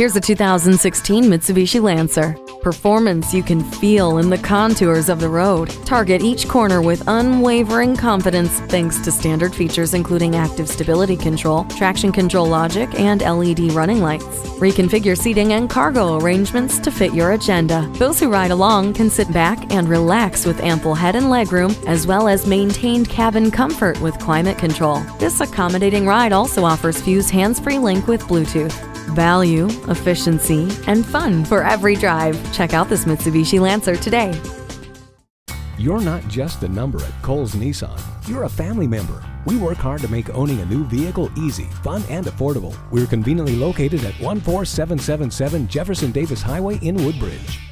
Here's a 2016 Mitsubishi Lancer. Performance you can feel in the contours of the road. Target each corner with unwavering confidence thanks to standard features including active stability control, traction control logic, and LED running lights. Reconfigure seating and cargo arrangements to fit your agenda. Those who ride along can sit back and relax with ample head and legroom, as well as maintained cabin comfort with climate control. This accommodating ride also offers Fuse hands-free link with Bluetooth value, efficiency, and fun for every drive. Check out this Mitsubishi Lancer today. You're not just a number at Cowles Nissan. You're a family member. We work hard to make owning a new vehicle easy, fun, and affordable. We're conveniently located at 14777 Jefferson Davis Highway in Woodbridge.